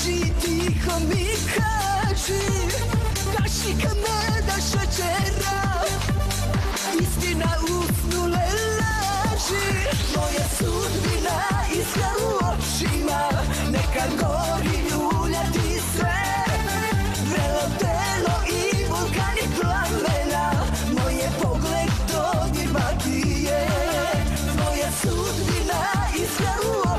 kaži, tiho mi kaži. Kaši kamena šećera Istina usnule laži. Moja sudbina iskra u očima. Neka gori ljuljati sve. Vrelo telo i vulkani plamena. Moje pogled to njima ti je. Moja sudbina iskra u očima